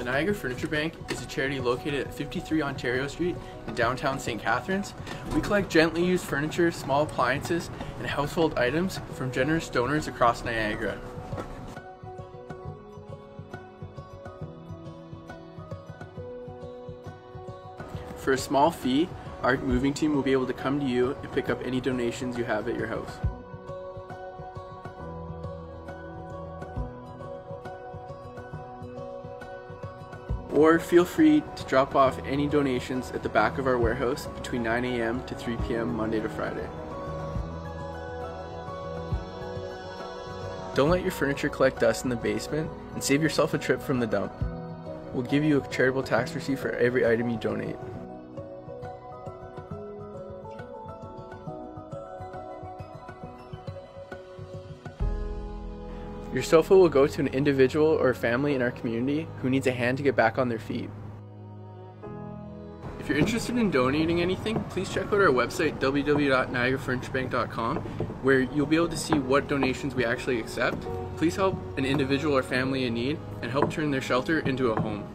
The Niagara Furniture Bank is a charity located at 53 Ontario Street in downtown St. Catharines. We collect gently used furniture, small appliances, and household items from generous donors across Niagara. For a small fee, our moving team will be able to come to you and pick up any donations you have at your house. Or feel free to drop off any donations at the back of our warehouse between 9 a.m. to 3 p.m. Monday to Friday. Don't let your furniture collect dust in the basement and save yourself a trip from the dump. We'll give you a charitable tax receipt for every item you donate. Your sofa will go to an individual or family in our community who needs a hand to get back on their feet. If you're interested in donating anything, please check out our website www.niagarafurniturebank.com where you'll be able to see what donations we actually accept. Please help an individual or family in need and help turn their shelter into a home.